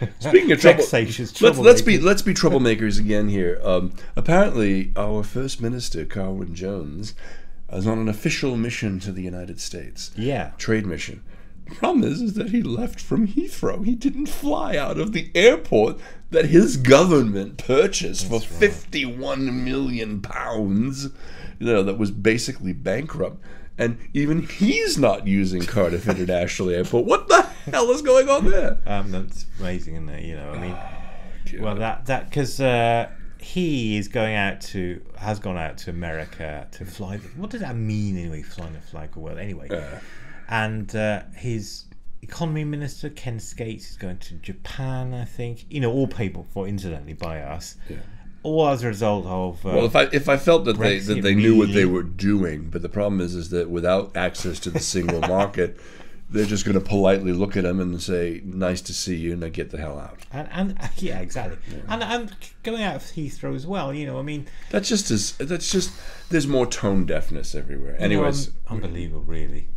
Speaking of trouble, let's let's be troublemakers. let's be troublemakers again here. Um, apparently, our first minister, Carwyn Jones, is on an official mission to the United States. Yeah. trade mission. The problem is, is that he left from Heathrow. He didn't fly out of the airport that his government purchased for fifty-one million pounds. You know that was basically bankrupt, and even he's not using Cardiff International Airport. What the hell is going on there? Um, that's amazing, isn't it? You know, I mean, well, that that because uh, he is going out to has gone out to America to fly. The, what does that mean anyway? Flying the flag of the world, anyway. and uh, his economy minister Ken Skates is going to Japan. I think you know, all paid for incidentally by us. All as a result of uh, Well, if I if I felt that they that they knew what they were doing, but the problem is is that without access to the single market, they're just going to politely look at him and say, "Nice to see you," and then get the hell out. and, and uh, yeah, exactly, and and going out of Heathrow as well. You know, I mean, That's just as that's just there's more tone deafness everywhere. Anyways, un- unbelievable, really.